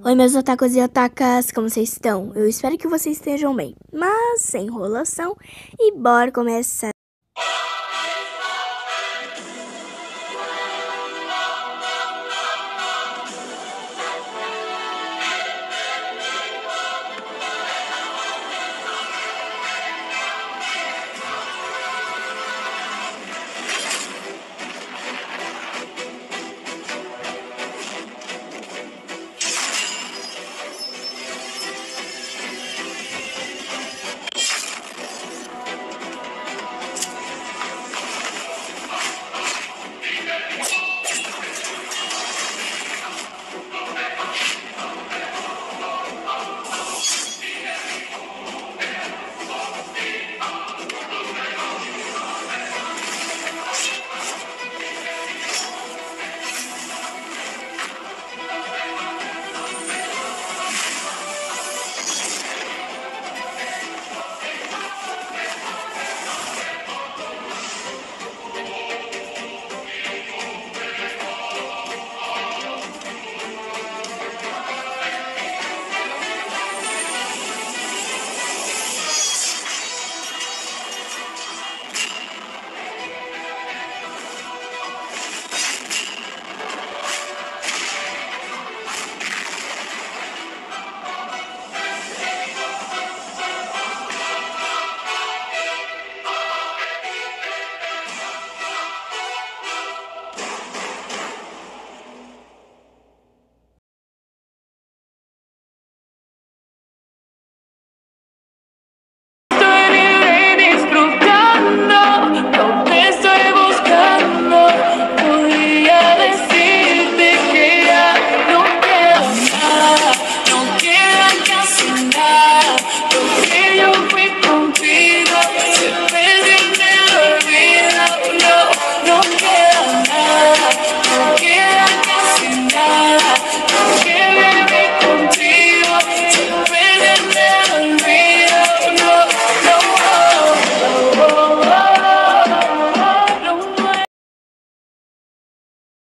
Oi, meus otakus e otakas, como vocês estão? Eu espero que vocês estejam bem. Mas, sem enrolação, e bora começar